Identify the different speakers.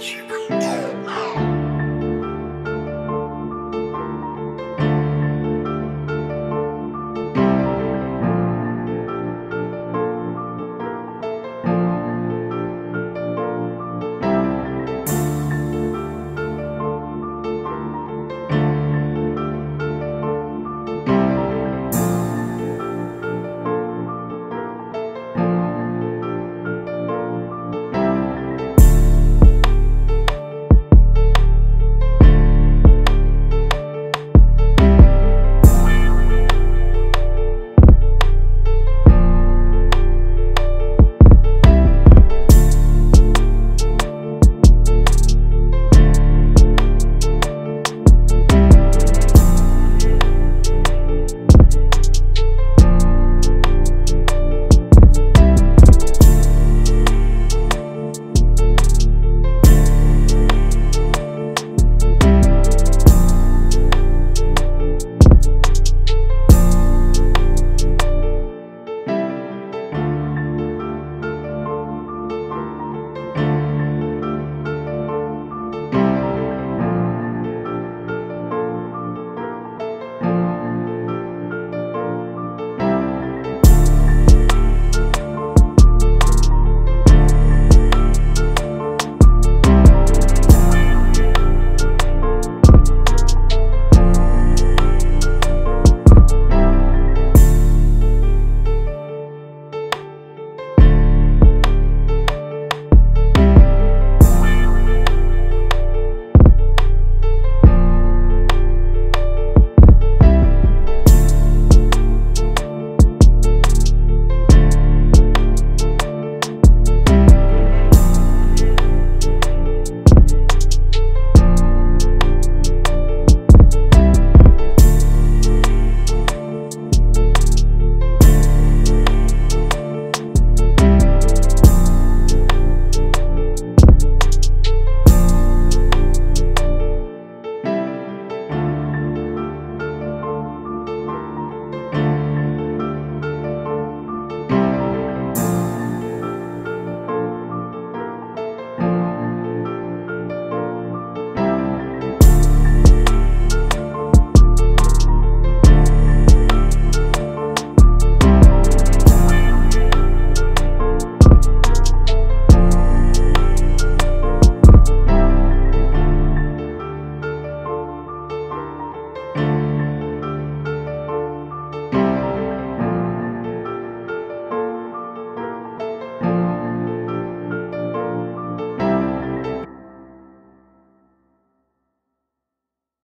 Speaker 1: 去吧。